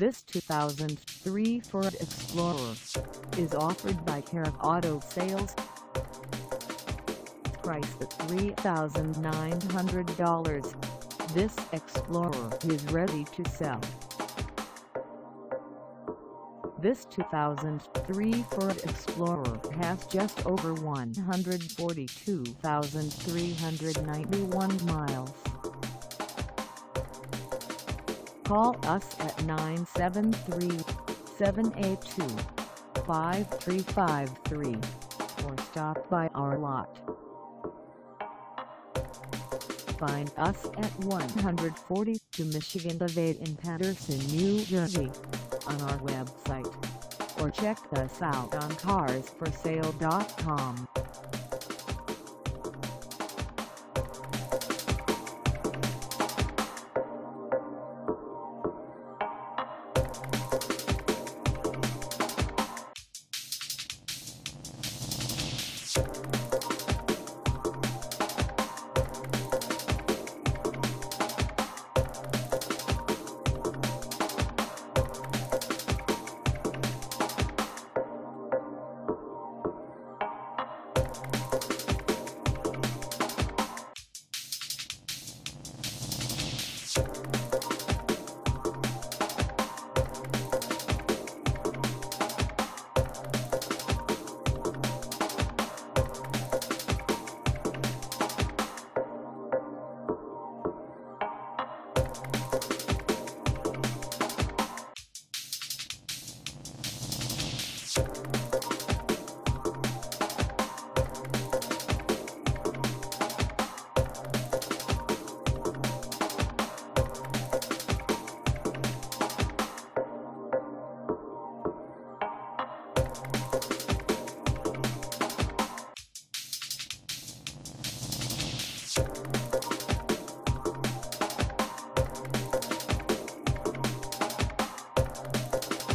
This 2003 Ford Explorer is offered by Harrek Auto Sales. Price at $3,900. This Explorer is ready to sell. This 2003 Ford Explorer has just over 142,391 miles. Call us at 973-782-5353 or stop by our lot. Find us at 142 Michigan Ave in Paterson, New Jersey on our website or check us out on carsforsale.com. Thank